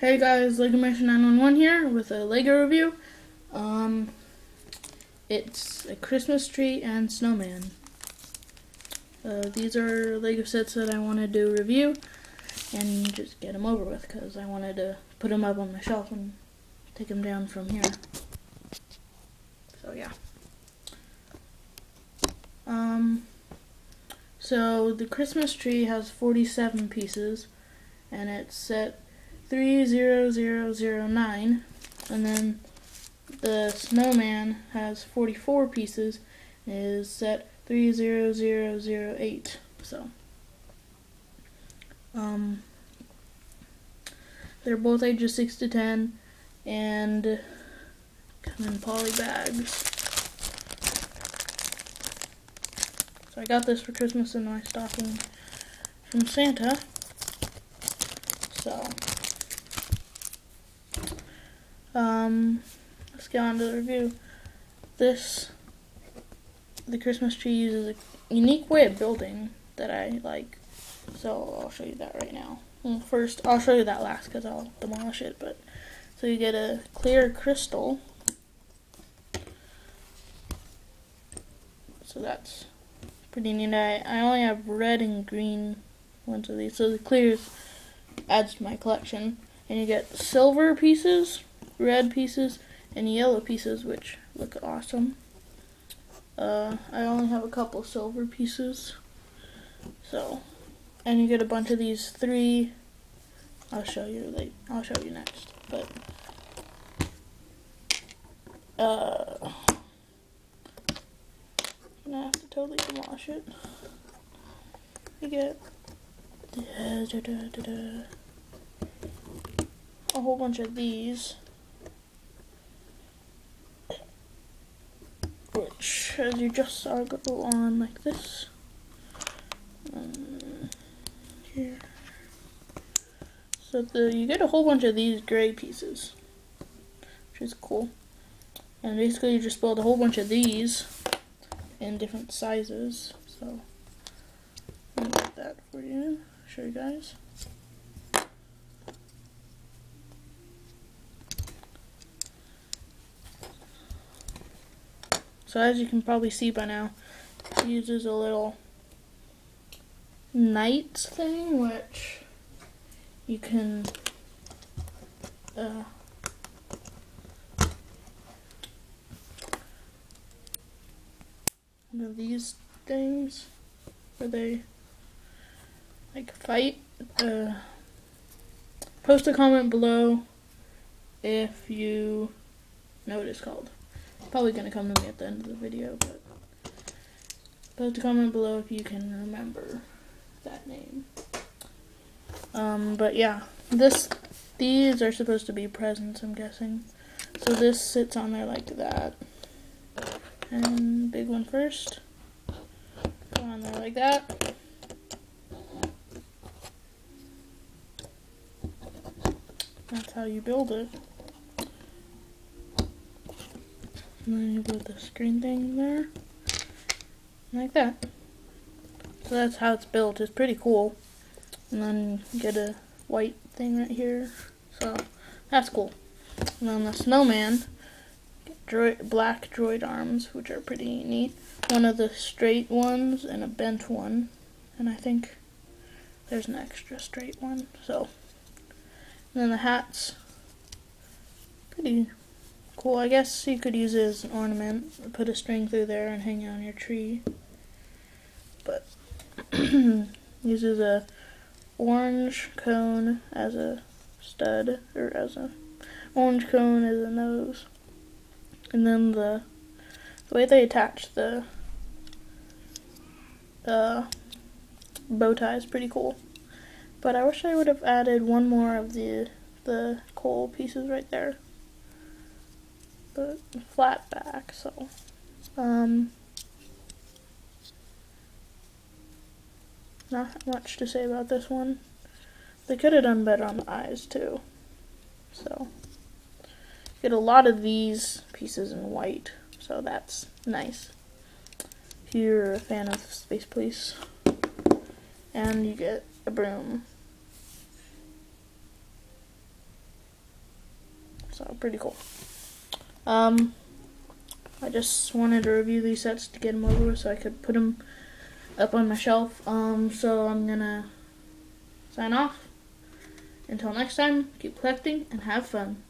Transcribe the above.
Hey guys, Legomation 911 here with a Lego review. Um, it's a Christmas tree and snowman. Uh, these are Lego sets that I wanted to review and just get them over with because I wanted to put them up on the shelf and take them down from here. So yeah. Um, so the Christmas tree has 47 pieces and it's set 30009 and then the snowman has 44 pieces is set 30008 so. Um they're both ages 6 to 10 and come in poly bags. So I got this for Christmas in my stocking from Santa. So um, let's get on to the review. This, the Christmas tree uses a unique way of building that I like. So I'll show you that right now. Well, first, I'll show you that last because I'll demolish it. But so you get a clear crystal. So that's pretty neat. I, I only have red and green ones of these. So the clears adds to my collection. And you get silver pieces red pieces and yellow pieces, which look awesome. Uh, I only have a couple silver pieces. So, and you get a bunch of these three. I'll show you like I'll show you next. But uh, I'm gonna have to totally demolish it. You get da, da, da, a whole bunch of these. Which as you just saw go on like this. Um, here. So the you get a whole bunch of these gray pieces which is cool. And basically you just build a whole bunch of these in different sizes. So let me get that for you show you guys So as you can probably see by now, it uses a little knights thing, which you can uh, one of these things where they like fight. Uh, post a comment below if you know what it's called probably to come to me at the end of the video, but post a comment below if you can remember that name. Um, but yeah, this, these are supposed to be presents, I'm guessing. So this sits on there like that. And big one first. Go on there like that. That's how you build it. And then you put the screen thing there. Like that. So that's how it's built. It's pretty cool. And then get a white thing right here. So that's cool. And then the snowman, droid, black droid arms, which are pretty neat. One of the straight ones and a bent one. And I think there's an extra straight one. So, and then the hats, pretty cool. I guess you could use it as an ornament. Put a string through there and hang it on your tree. But uses a orange cone as a stud or as a orange cone as a nose. And then the the way they attach the uh, bow tie is pretty cool. But I wish I would have added one more of the the coal pieces right there but flat back, so um not much to say about this one. They could have done better on the eyes too. So get a lot of these pieces in white, so that's nice. If you're a fan of Space Police. And you get a broom. So pretty cool. Um, I just wanted to review these sets to get them over so I could put them up on my shelf. Um, so I'm gonna sign off. Until next time, keep collecting and have fun.